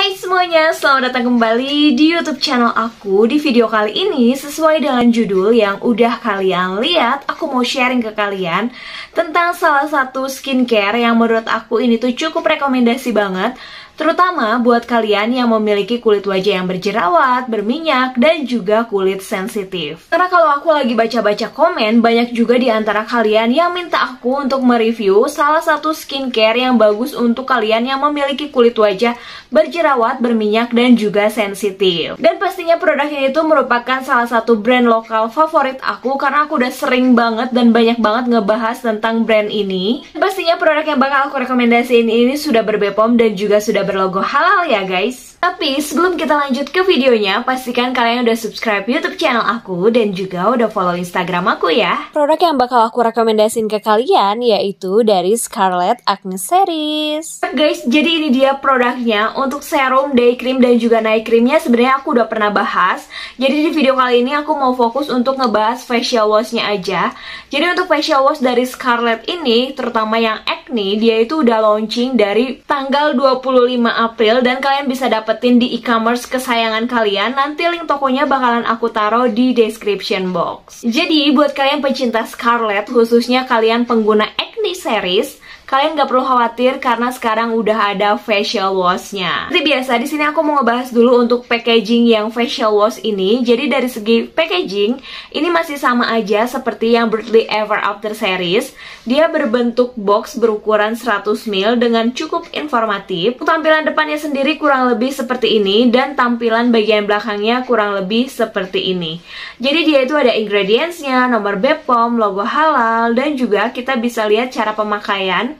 Hai semuanya, selamat datang kembali di YouTube channel aku. Di video kali ini, sesuai dengan judul yang udah kalian lihat, aku mau sharing ke kalian tentang salah satu skincare yang menurut aku ini tuh cukup rekomendasi banget Terutama buat kalian yang memiliki kulit wajah yang berjerawat, berminyak, dan juga kulit sensitif. Karena kalau aku lagi baca-baca komen, banyak juga di antara kalian yang minta aku untuk mereview salah satu skincare yang bagus untuk kalian yang memiliki kulit wajah berjerawat, berminyak, dan juga sensitif. Dan pastinya produk ini tuh merupakan salah satu brand lokal favorit aku karena aku udah sering banget dan banyak banget ngebahas tentang brand ini. Pastinya produk yang bakal aku rekomendasiin ini sudah berbepom dan juga sudah berlogo halal ya guys tapi sebelum kita lanjut ke videonya, pastikan kalian udah subscribe YouTube channel aku dan juga udah follow Instagram aku ya. Produk yang bakal aku rekomendasiin ke kalian yaitu dari Scarlett Acne Series. Guys, jadi ini dia produknya untuk serum, day cream dan juga night creamnya sebenarnya aku udah pernah bahas. Jadi di video kali ini aku mau fokus untuk ngebahas facial washnya aja. Jadi untuk facial wash dari Scarlett ini, terutama yang acne, dia itu udah launching dari tanggal 25 April dan kalian bisa dapetin di e-commerce kesayangan kalian, nanti link tokonya bakalan aku taruh di description box. Jadi, buat kalian pecinta Scarlett, khususnya kalian pengguna Acne Series, kalian gak perlu khawatir karena sekarang udah ada facial washnya. Seperti biasa, di sini aku mau ngebahas dulu untuk packaging yang facial wash ini. Jadi dari segi packaging, ini masih sama aja seperti yang Birthday Ever After series. Dia berbentuk box berukuran 100ml dengan cukup informatif. Tampilan depannya sendiri kurang lebih seperti ini dan tampilan bagian belakangnya kurang lebih seperti ini. Jadi dia itu ada ingredientsnya, nomor BPOM, logo halal, dan juga kita bisa lihat cara pemakaian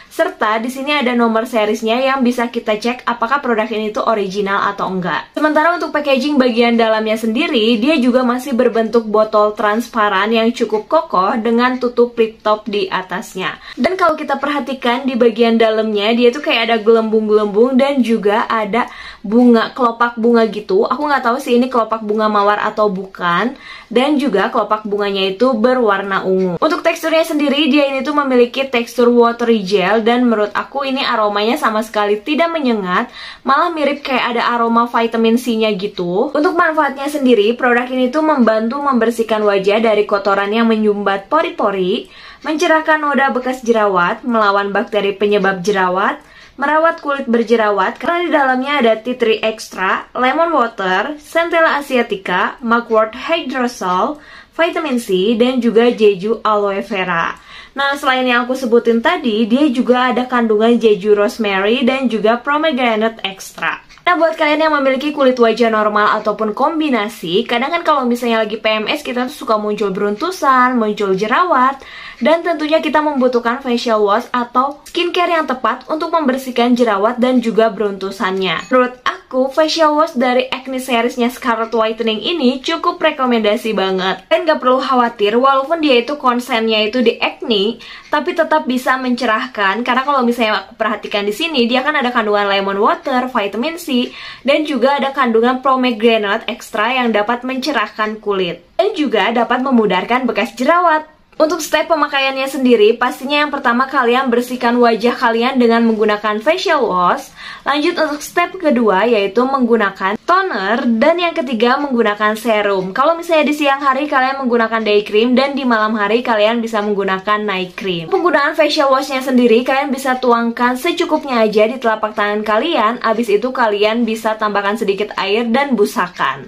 Serta di sini ada nomor seriesnya yang bisa kita cek apakah produk ini itu original atau enggak. Sementara untuk packaging bagian dalamnya sendiri, dia juga masih berbentuk botol transparan yang cukup kokoh dengan tutup lip top di atasnya. Dan kalau kita perhatikan di bagian dalamnya, dia tuh kayak ada gelembung-gelembung dan juga ada bunga kelopak bunga gitu. Aku nggak tahu sih ini kelopak bunga mawar atau bukan. Dan juga kelopak bunganya itu berwarna ungu. Untuk teksturnya sendiri, dia ini tuh memiliki tekstur watery gel dan menurut aku ini aromanya sama sekali tidak menyengat, malah mirip kayak ada aroma vitamin C-nya gitu. Untuk manfaatnya sendiri, produk ini tuh membantu membersihkan wajah dari kotoran yang menyumbat pori-pori, mencerahkan noda bekas jerawat, melawan bakteri penyebab jerawat, merawat kulit berjerawat karena di dalamnya ada tea tree extra, lemon water, centella asiatica, mugwort hydrosol, vitamin C, dan juga jeju aloe vera. Nah, selain yang aku sebutin tadi, dia juga ada kandungan jeju rosemary dan juga pomegranate extra. Nah, buat kalian yang memiliki kulit wajah normal ataupun kombinasi, kadang kan kalau misalnya lagi PMS kita tuh suka muncul beruntusan, muncul jerawat, dan tentunya kita membutuhkan facial wash atau skincare yang tepat untuk membersihkan jerawat dan juga beruntusannya. Menurut aku, facial wash dari Acne seriesnya Scarlet Whitening ini cukup rekomendasi banget. Dan gak perlu khawatir, walaupun dia itu konsennya itu di acne, tapi tetap bisa mencerahkan. Karena kalau misalnya aku perhatikan di sini, dia kan ada kandungan lemon water, vitamin C, dan juga ada kandungan pomegranate extra yang dapat mencerahkan kulit. Dan juga dapat memudarkan bekas jerawat. Untuk step pemakaiannya sendiri, pastinya yang pertama kalian bersihkan wajah kalian dengan menggunakan facial wash. Lanjut untuk step kedua yaitu menggunakan toner dan yang ketiga menggunakan serum. Kalau misalnya di siang hari kalian menggunakan day cream dan di malam hari kalian bisa menggunakan night cream. Penggunaan facial washnya sendiri kalian bisa tuangkan secukupnya aja di telapak tangan kalian. Abis itu kalian bisa tambahkan sedikit air dan busakan.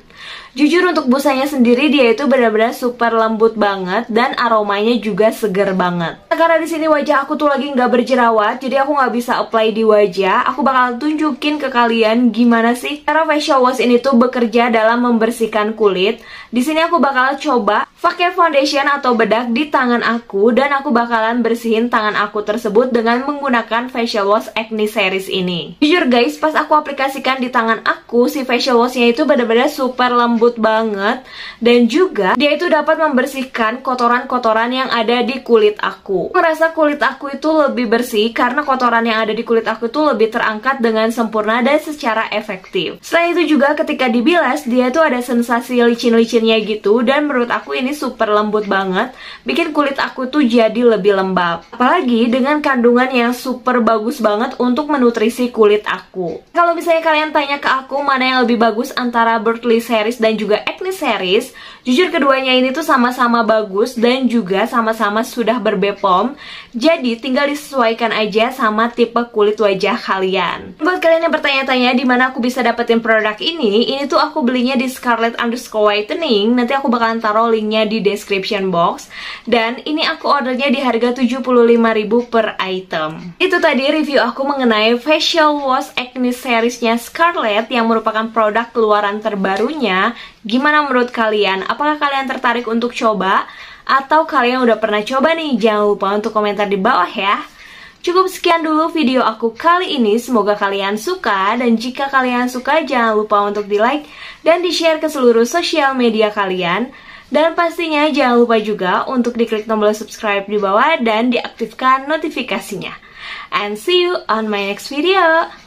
Jujur untuk busanya sendiri dia itu benar-benar super lembut banget dan aromanya juga seger banget. Karena di sini wajah aku tuh lagi nggak berjerawat, jadi aku nggak bisa apply di wajah. Aku bakal tunjukin ke kalian gimana sih cara facial wash ini tuh bekerja dalam membersihkan kulit. Di sini aku bakal coba pakai foundation atau bedak di tangan aku dan aku bakalan bersihin tangan aku tersebut dengan menggunakan facial wash Acne Series ini. Jujur guys, pas aku aplikasikan di tangan aku, si facial washnya itu benar-benar super lembut lembut banget dan juga dia itu dapat membersihkan kotoran-kotoran yang ada di kulit aku. Merasa kulit aku itu lebih bersih karena kotoran yang ada di kulit aku itu lebih terangkat dengan sempurna dan secara efektif. Selain itu juga ketika dibilas, dia tuh ada sensasi licin-licinnya gitu dan menurut aku ini super lembut banget, bikin kulit aku tuh jadi lebih lembab. Apalagi dengan kandungan yang super bagus banget untuk menutrisi kulit aku. Kalau misalnya kalian tanya ke aku mana yang lebih bagus antara Berkeley series dan juga Acne series, jujur keduanya ini tuh sama-sama bagus dan juga sama-sama sudah berbepom jadi tinggal disesuaikan aja sama tipe kulit wajah kalian. Buat kalian yang bertanya-tanya di mana aku bisa dapetin produk ini, ini tuh aku belinya di Scarlet underscore whitening. Nanti aku bakalan taruh linknya di description box. Dan ini aku ordernya di harga 75.000 per item. Itu tadi review aku mengenai facial wash acne seriesnya Scarlet yang merupakan produk keluaran terbarunya. Gimana menurut kalian? Apakah kalian tertarik untuk coba? Atau kalian udah pernah coba nih? Jangan lupa untuk komentar di bawah ya. Cukup sekian dulu video aku kali ini, semoga kalian suka dan jika kalian suka jangan lupa untuk di like dan di share ke seluruh sosial media kalian dan pastinya jangan lupa juga untuk diklik tombol subscribe di bawah dan diaktifkan notifikasinya. And see you on my next video.